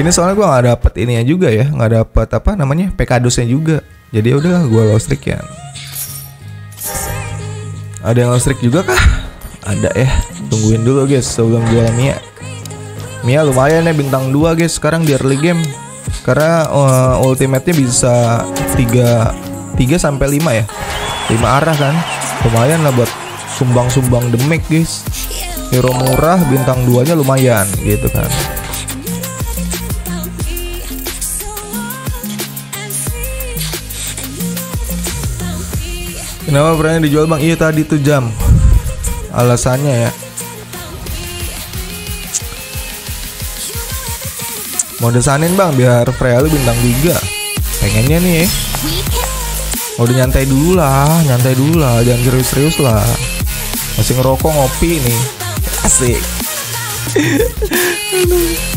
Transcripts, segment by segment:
Ini soalnya gua nggak dapet ininya juga ya, nggak dapet apa namanya pekadusnya juga. Jadi ya udah gua low streak ya. Ada yang low streak juga kah? Ada ya. Tungguin dulu guys sebelum jualan Mia. Mia lumayan ya bintang 2 guys sekarang di early game. Karena uh, ultimate-nya bisa 3 3 sampai 5 ya. 5 arah kan. Lumayan lah buat sumbang-sumbang demek guys. Hero murah bintang 2-nya lumayan gitu kan. Kenapa brandnya dijual bang? Iya tadi tuh jam. Alasannya ya. Mau desanin bang biar Freya lu bintang 3 Pengennya nih ya. Mau udah nyantai dulu lah Nyantai dulu lah. Jangan serius-serius lah. Masih ngerokok ngopi nih. Asik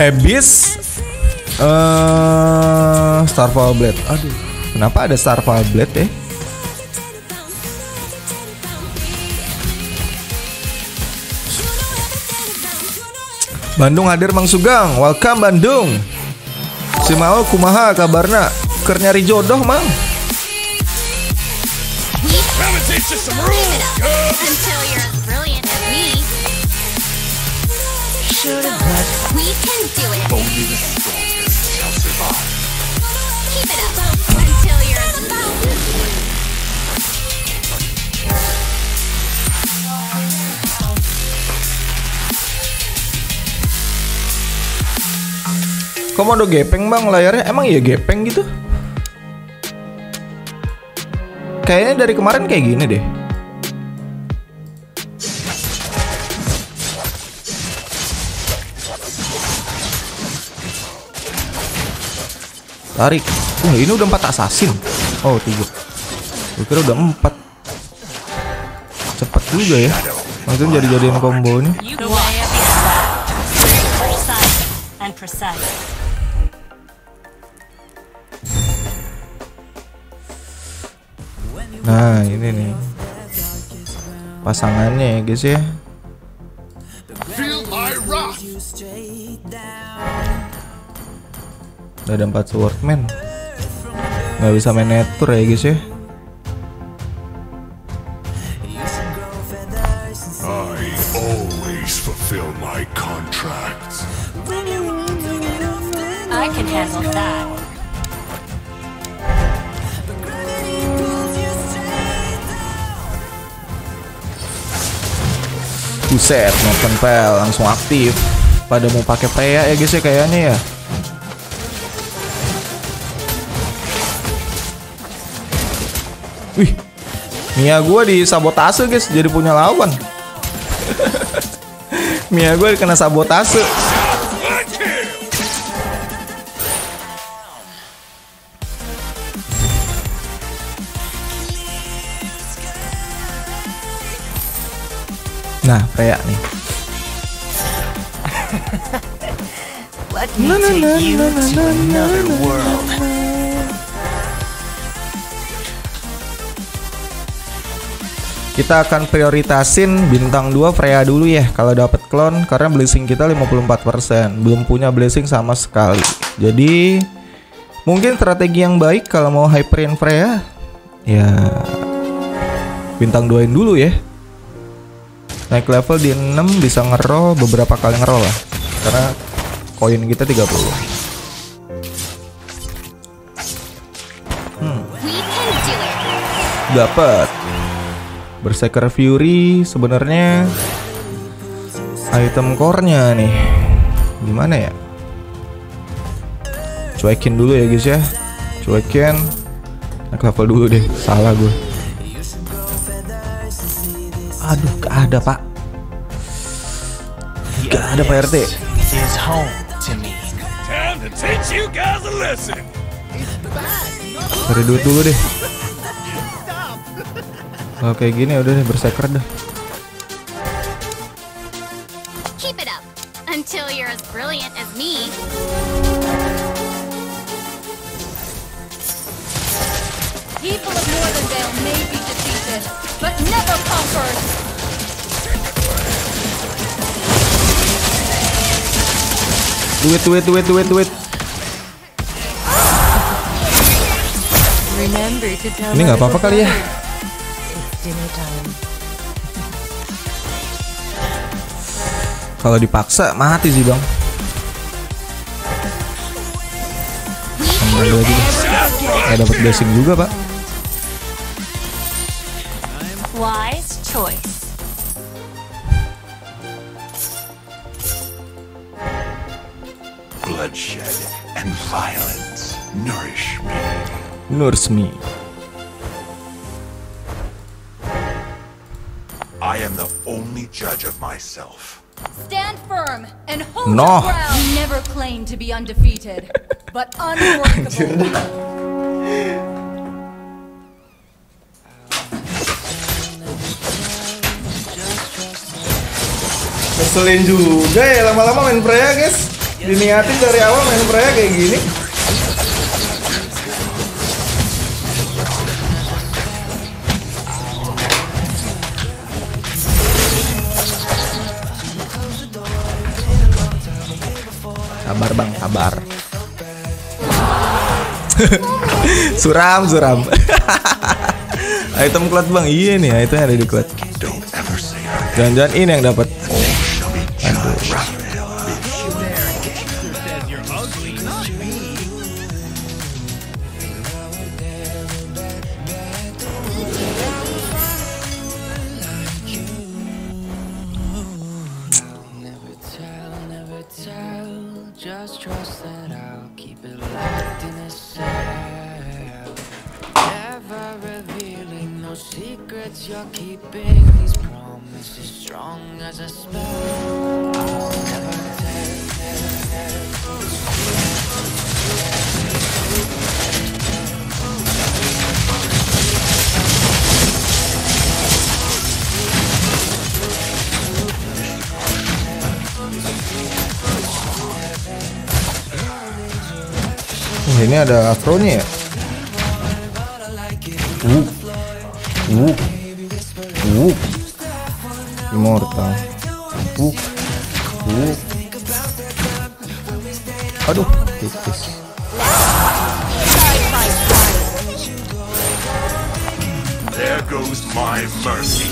Abyss eh Starfall Blade. Aduh, kenapa ada Starfall Blade ya? Bandung hadir Mang Sugeng. Welcome Bandung. Si mau kumaha kabarna? Keur nyari jodoh, Mang. Until you're as brilliant as me. We can do it. Only the strongest shall survive. Keep it up. Until you're as Komodo gepeng bang layarnya emang iya gepeng gitu? Kayaknya dari kemarin kayak gini deh. Tarik. Wah ini udah empat assassin. Oh tiga. Gue kira udah empat. Cepat juga ya. Langsung jadi-jadiin combo ini. Nah ini nih pasangannya ya guys ya. Udah ada empat swordman. Nggak bisa main netur ya guys ya. I always fulfill my contracts. I can handle that. Buset, Northern Pel langsung aktif. Pada mau pakai Freya ya guys ya kayaknya ya. Wih, Mia gue di sabotase guys, jadi punya lawan. Mia gue kena sabotase. Nah, Freya nih. Let me take you to another world. Kita akan prioritasin bintang 2 Freya dulu ya kalau dapat klon karena blessing kita 54%, belum punya blessing sama sekali. Jadi mungkin strategi yang baik kalau mau hyperin Freya ya bintang 2 dulu ya. Naik level di 6 bisa ngeroll beberapa kali ngeroll lah. Karena koin kita 30. We can do it. Dapat. Berserker Fury sebenarnya item core-nya nih. Gimana ya? Cuekin dulu ya guys ya. Cuekin. Naik level dulu deh. Salah gue. Aduh, gak ada pak. Gak ada pak RT. Cari duit dulu deh. Kalau kayak gini udah deh berseker dah. Keep it up until you're as brilliant as me. People of Northern Vale may be defeated, but never conquered. Duit, duit, duit, duit, duit. Ini nggak apa-apa kali ya. Dinner time. Kalau dipaksa mati sih bang. Aja deh. Nggak dapat blessing juga pak. Wise choice. Bloodshed and violence nourish me. Nurse me. Only judge of myself. Stand firm and hold No. your ground. You never claimed to be undefeated, but unworkable. Juga ya lama-lama main Freya guys. Diniatin dari awal main Freya kayak gini. Sabar bang, sabar. suram, suram. item cloud bang, iya nih, itemnya ada di I Jangan-jangan ini yang dapat. Ini ada afronya ya. Uh, uh, uh, immortal. Uh, uh. Aduh, tipis. There goes my mercy.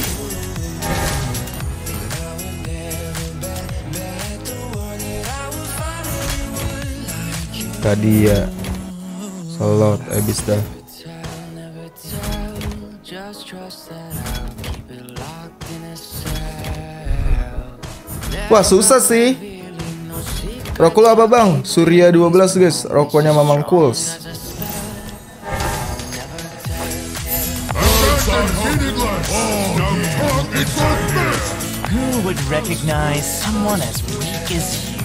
Tadi ya, slot abis dah. Wah susah sih. Rokok lu apa bang? Surya 12 guys. Rokoknya Mamang Cools. Who would recognize someone as weak as you?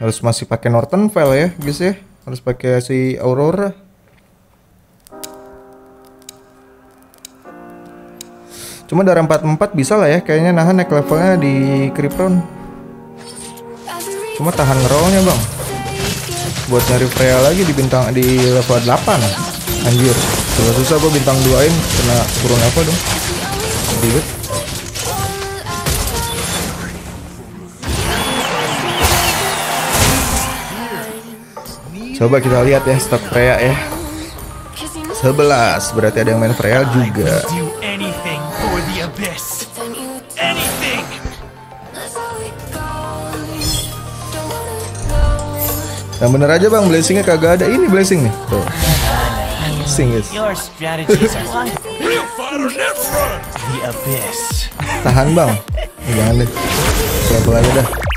Harus masih pakai Norton file ya guys ya. Harus pakai si Aurora. Cuma dari 44 bisa lah ya kayaknya nahan naik levelnya di Krypton. Cuma tahan rollnya bang. Buat nyari Freya lagi di bintang di level 8 Anjir, susah susah gue bintang 2 in kena turun apa dong? Sedih Coba kita lihat ya stok Freya ya. 11 berarti ada yang main Freya juga. Yang bener aja bang, blessingnya kagak ada. Ini blessing nih. Tuh. Blessing guys. Tahan bang. Jangan deh. Aja dah.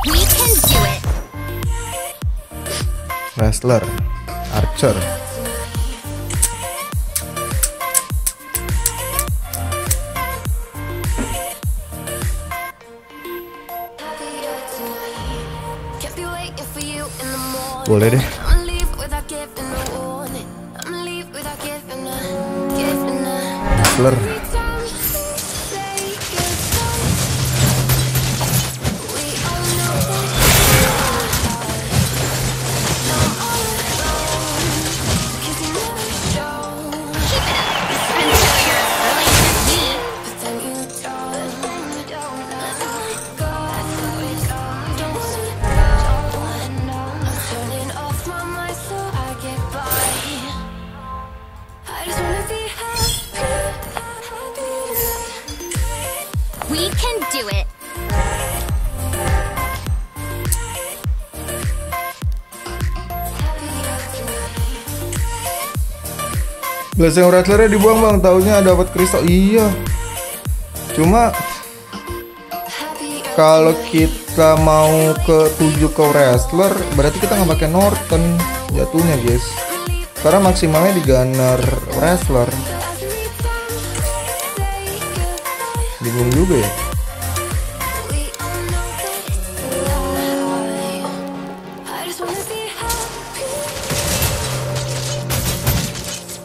The morning. Boleh deh. I'ma Blessing Wrestlernya dibuang bang, taunya dapat kristal. Iya. Cuma kalau kita mau ke tujuh ke wrestler, berarti kita nggak pakai Norton jatuhnya guys. Karena maksimalnya di Gunner wrestler. Bingung juga ya.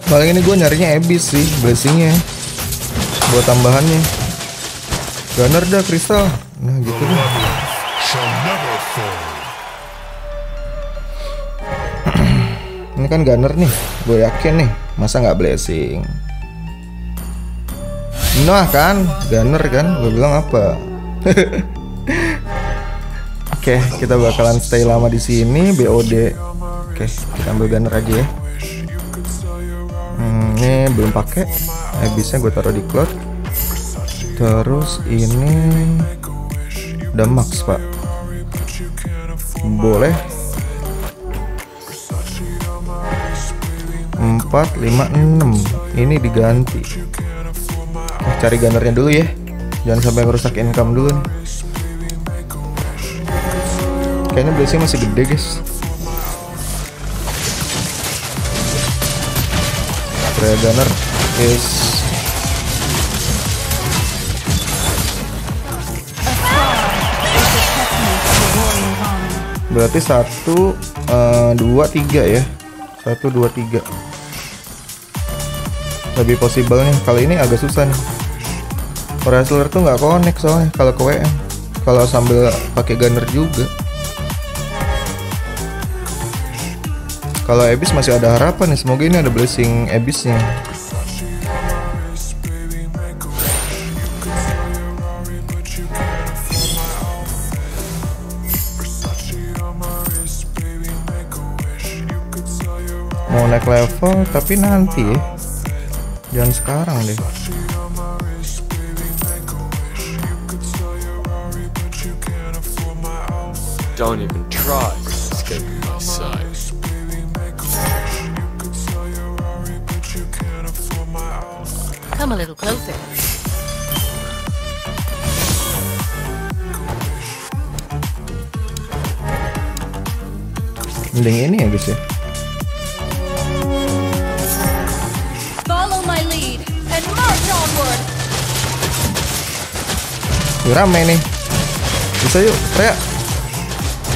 Paling ini gue nyarinya Abyss sih, blessingnya Buat tambahannya Gunner dah kristal Nah gitu deh. Ini kan gunner nih, gue yakin nih, masa nggak blessing? Nah kan, gunner kan, gue bilang apa? Oke, kita bakalan stay lama di sini, BOD. Oke, kita ambil gunner aja ya. Ini belum pakai, habisnya gue taruh di cloud. Terus ini udah max pak. Boleh. 4, 5, 6 Ini diganti. Oke, Cari gunnernya dulu ya. Jangan sampai ngerusak income dulu nih. Kayaknya blessing masih gede guys Freya gunner is Berarti satu, eh, dua, tiga ya? Satu dua tiga. Lebih possible nih. Kali ini agak susah nih. Wrestler tuh nggak connect soalnya kalau ke WM kalau sambil pakai gunner juga kalau Abyss masih ada harapan nih semoga ini ada blessing Abyssnya mau naik level tapi nanti ya. Jangan sekarang deh. Don't even try. Escaping my sight. Come a little closer. mending ini ya guys ya? Follow my lead and march onward. Rame nih. Bisa yuk Freya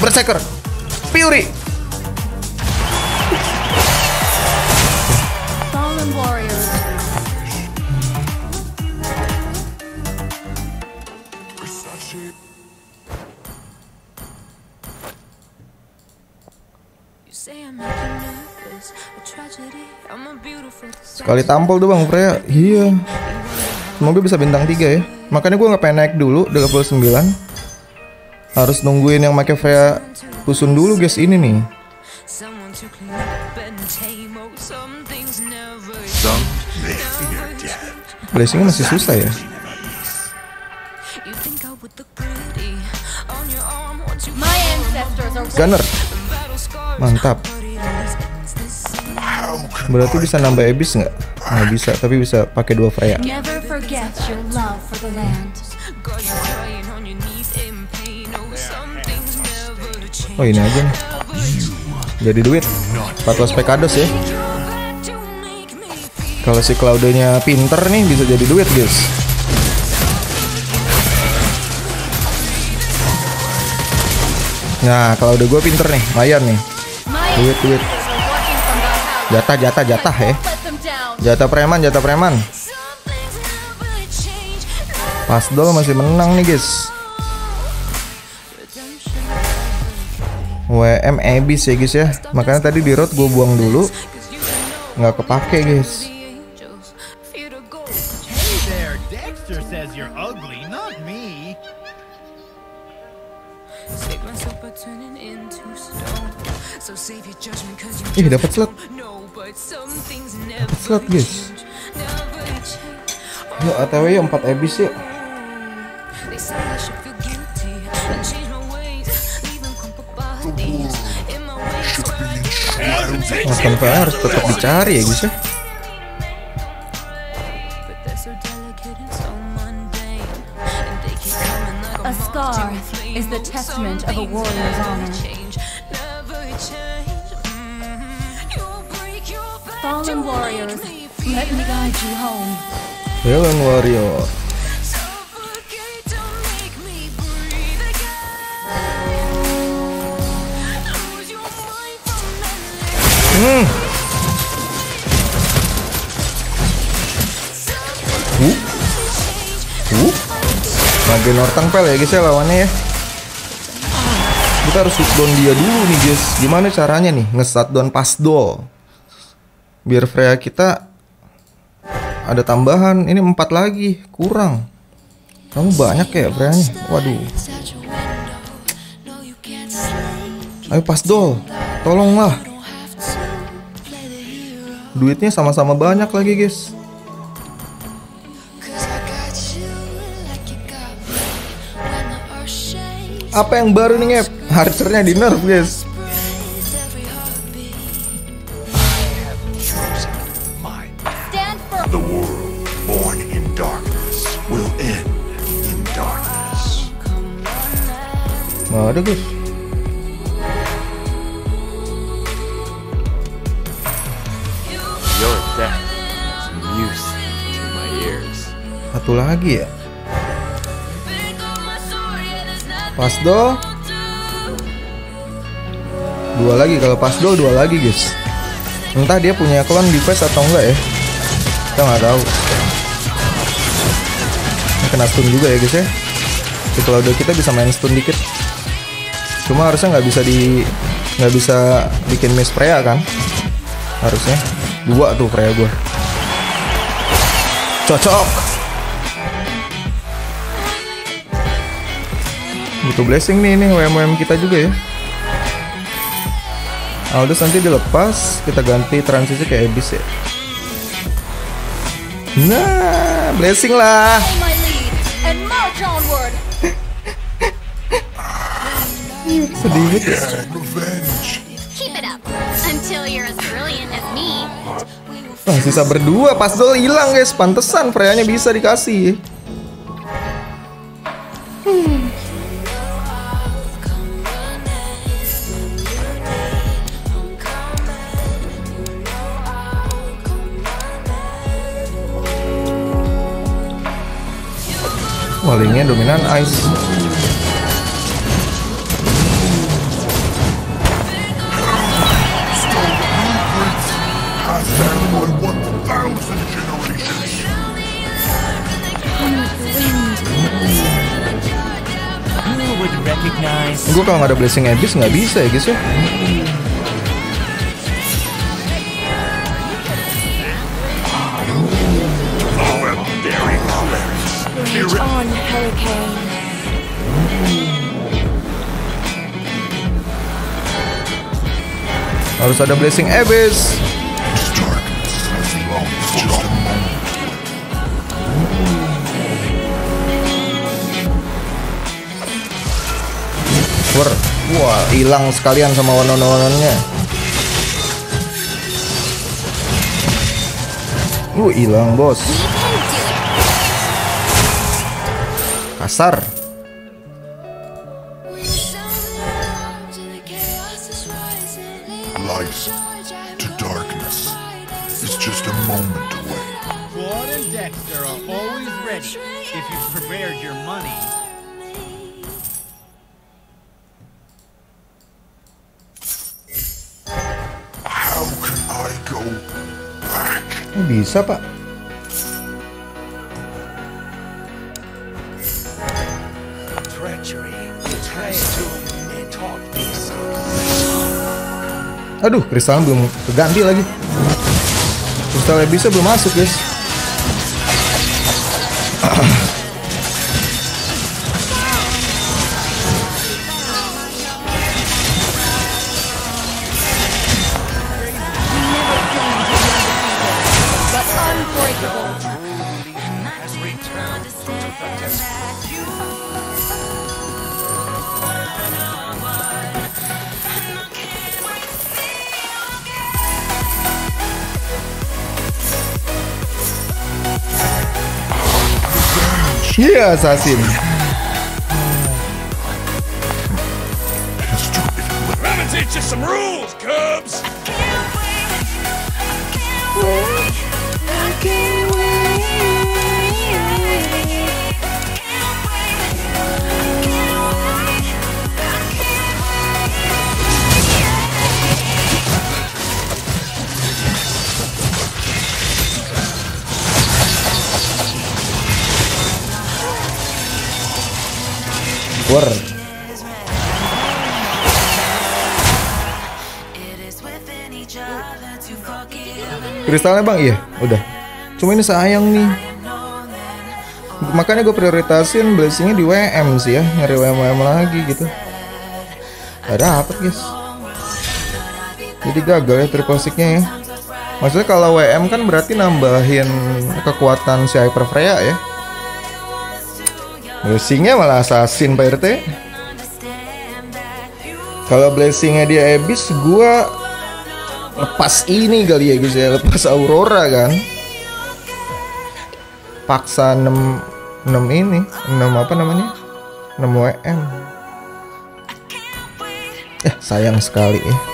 berserker Fury sekali tampol tuh bang Freya iya. Semoga bisa bintang 3 ya. Makanya gue nggak pengen naik dulu 29 harus nungguin yang pakai Freya pusun dulu guys ini nih. Blessingnya masih susah ya. Gunner. mantap berarti bisa nambah Abyss nggak nggak bisa tapi bisa pakai dua Freya land. Oh ini aja nih. Jadi duit. 14 pekados ya. Kalau si Claude-nya pinter nih bisa jadi duit guys. Nah, Claude gue pinter nih, lumayan nih. Duit, duit. Jatah, jatah, jatah ya. Jatah preman, jatah preman. Pasdol masih menang nih guys. WM abis ya guys ya. Makanya tadi di road gue buang dulu. Nggak kepake guys. Ih dapat slot. Slot guys. Yuk ATW yuk 4 abis yuk. Makan VR harus tetap dicari ya guys ya. A scar is the testament of a warrior's honor. Fallen warriors, let me guide you home. Villain Warrior. Hmm. Uh. Magen Ortang pel ya guys ya lawannya ya. Kita harus down dia dulu nih guys. Gimana caranya nih nge-shutdown Pasdol? Biar Freya kita ada tambahan. Ini empat lagi, kurang. Kamu banyak ya Freya-nya. Waduh. Ayo Pasdol, tolonglah. Duitnya sama-sama banyak lagi guys. Apa yang baru nih ngep? Archernya di nerf guys. Ada guys. Your death is music to my ears. Satu lagi ya. Pasdo. Dua lagi kalau Pasdo dua lagi guys. Entah dia punya klon device atau enggak ya. Kita nggak tahu. Ini kena stun juga ya guys ya. Di Claude kita bisa main stun dikit. Cuma harusnya nggak bisa di nggak bisa bikin miss Freya kan? Harusnya dua tuh Freya gue. Cocok. Butuh blessing nih ini WMWM kita juga ya. Aldous nanti dilepas, kita ganti transisi ke Abyss ya. Nah, blessing lah. Brilliant as me. Nah, sisa berdua, Pasdol hilang guys. Pantesan Freya-nya bisa dikasih. Malingnya dominan ice. Gue kalau nggak ada blessing abyss nggak bisa ya guys ya. Harus ada blessing abyss. Wah, hilang sekalian sama wanon-wanonnya. Uh, hilang bos. Kasar. Light to darkness is just a moment away. Claude and Dexter are always ready if you've prepared your money. Oh, bisa pak. Aduh, kristalnya belum keganti lagi. Kristalnya bisa belum masuk guys. Iya, assassin. Kristalnya bang, iya, udah. Cuma ini sayang nih. Makanya gue prioritasin blessingnya di WM sih ya, nyari WM lagi gitu. Gak dapet guys. Jadi gagal ya triple ya. Maksudnya kalau WM kan berarti nambahin kekuatan si Hyper Freya ya. Blessingnya malah assassin Pak RT. Kalau blessingnya dia Abyss, gua lepas ini kali ya guys ya, lepas Aurora kan. Paksa 6 6 ini, 6 apa namanya? 6 WM. Eh, sayang sekali ya.